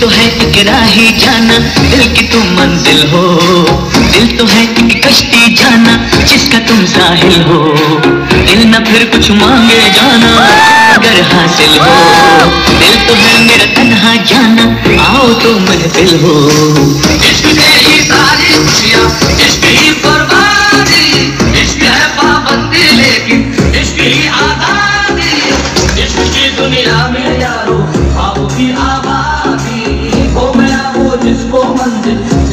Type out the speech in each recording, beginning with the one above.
तो है एक राही जाना, दिल की तुम मंजिल हो। दिल तो है एक कश्ती जाना, जिसका तुम साहिल हो। दिल न फिर कुछ मांगे जाना, अगर हासिल हो। दिल तो है मेरा तन्हा जाना, आओ तो महफिल हो।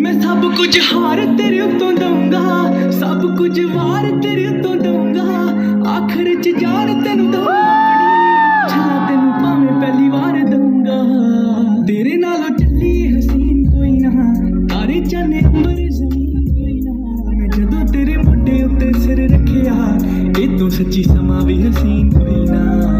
ਮੈਂ ਸਭ ਕੁਝ ਹਾਰ ਤੇਰੇ ਉੱਤੋਂ ਦਊਂਗਾ, ਸਭ ਕੁਝ ਵਾਰ ਤੇਰੇ ਉੱਤੋਂ ਦਊਂਗਾ, ਆਖਰ ਚ ਜਾਨ ਤੈਨੂੰ ਦਊਂਗਾ, ਛਾਂ ਤੈਨੂੰ ਭਾਵੇਂ ਪਹਿਲੀ ਵਾਰ ਦਊਂਗਾ। ਤੇਰੇ ਨਾਲ ਚੱਲੀ ਹਸੀਨ ਕੋਈ ਨਾ, ਤਾਰੇ ਚੰਨੇ ਅੰਬਰ ਜ਼ਮੀਨ ਕੋਈ ਨਾ। ਮੈਂ ਜਦੋਂ ਤੇਰੇ ਮੋਢੇ ਉੱਤੇ ਸਿਰ ਰੱਖਿਆ, ਇਹ ਤੂੰ ਸੱਚੀ ਸਮਾਂ ਵੀ ਹਸੀਨ ਕੋਈ ਨਾ।